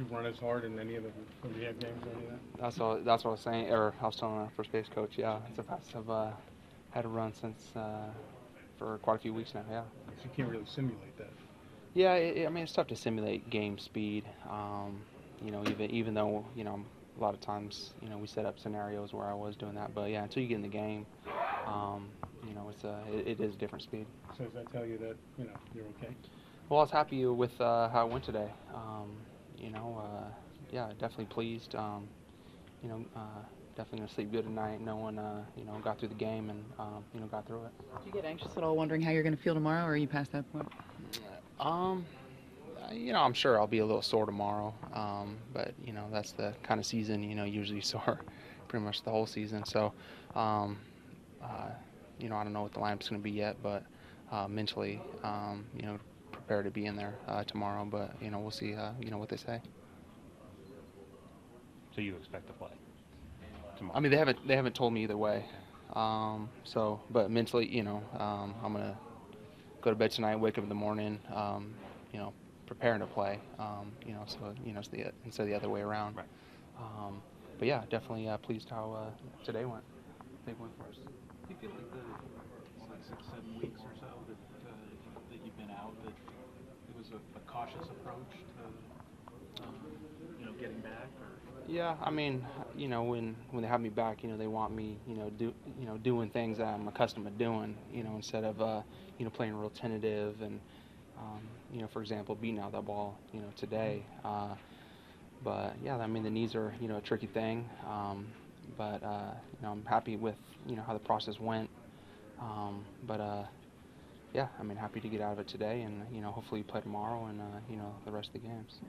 you run as hard in any of the games or any of that? That's what that's what I was saying, or I was telling our first base coach. Yeah, it's a fastest I've uh, had a run since uh, for quite a few weeks now. Yeah. So you can't really simulate that. Yeah, it- I mean it's tough to simulate game speed. Um, you know, even even though you know a lot of times you know we set up scenarios where I was doing that, but yeah, until you get in the game, um, you know it's a it, it is a different speed. So does that tell you that, you know, you're okay? Well, I was happy with uh, how it went today. Um, you know, uh, yeah, definitely pleased. Um, you know, uh, definitely gonna sleep good tonight, knowing uh, you know got through the game and um, you know got through it. Do you get anxious at all, wondering how you're going to feel tomorrow, or are you past that point? Um, uh, you know, I'm sure I'll be a little sore tomorrow, um, but you know that's the kind of season you know usually sore, pretty much the whole season. So, um, uh, you know, I don't know what the lineup's going to be yet, but uh, mentally, um, you know, prepared to be in there uh, tomorrow. But you know, we'll see. Uh, you know what they say. So you expect to play tomorrow? I mean, they haven't they haven't told me either way. Um, so, but mentally, you know, um, I'm gonna go to bed tonight, wake up in the morning, um, you know, preparing to play. Um, you know, so you know, it's the instead of the other way around. Right. Um, but yeah, definitely uh, pleased how uh, today went. They went for us. Do you feel like the like six, seven weeks or so that uh, that you've been out, that it was a, a cautious approach to um, you know getting back, or Yeah, I mean, you know, when when they have me back, you know, they want me, you know, do you know doing things that I'm accustomed to doing, you know, instead of uh, you know playing real tentative and um, you know, for example, beating out that ball, you know, today. Uh, but yeah, I mean, the knees are you know a tricky thing. Um, but uh, you know, I'm happy with you know how the process went. Um, but uh, yeah, I mean, happy to get out of it today, and you know, hopefully play tomorrow and uh, you know the rest of the games.